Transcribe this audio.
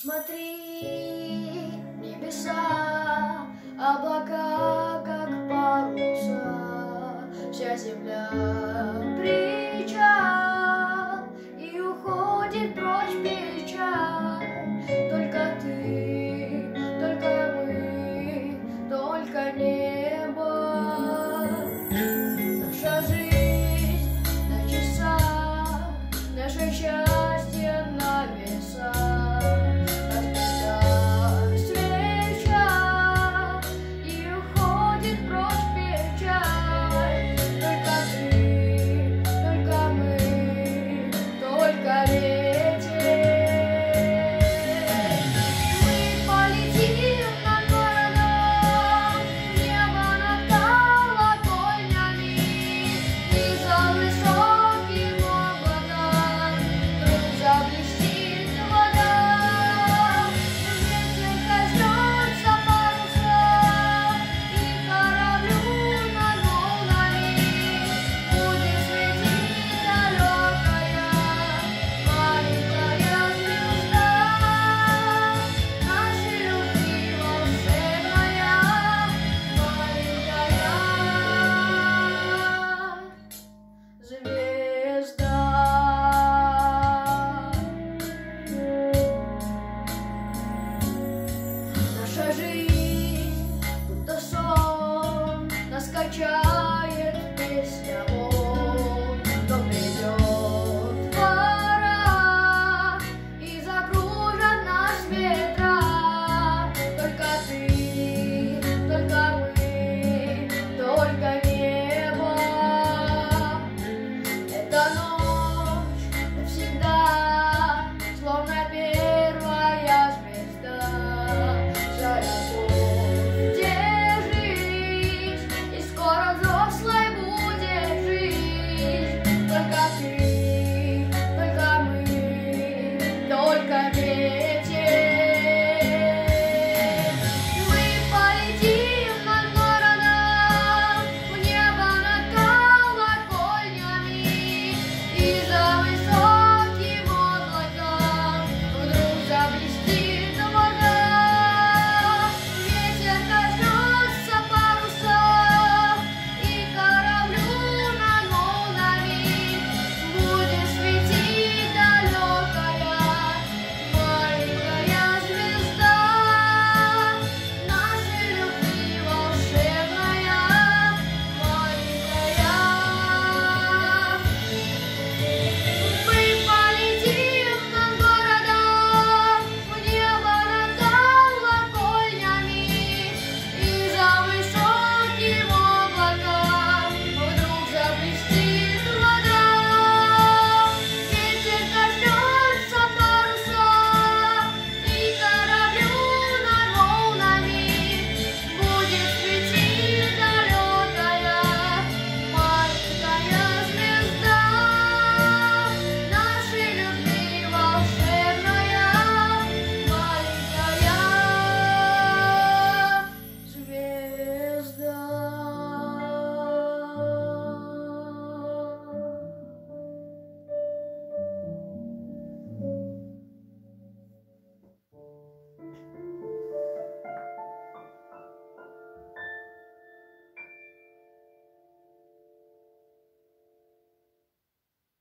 Посмотри, небеса, облака, как паруса, вся земля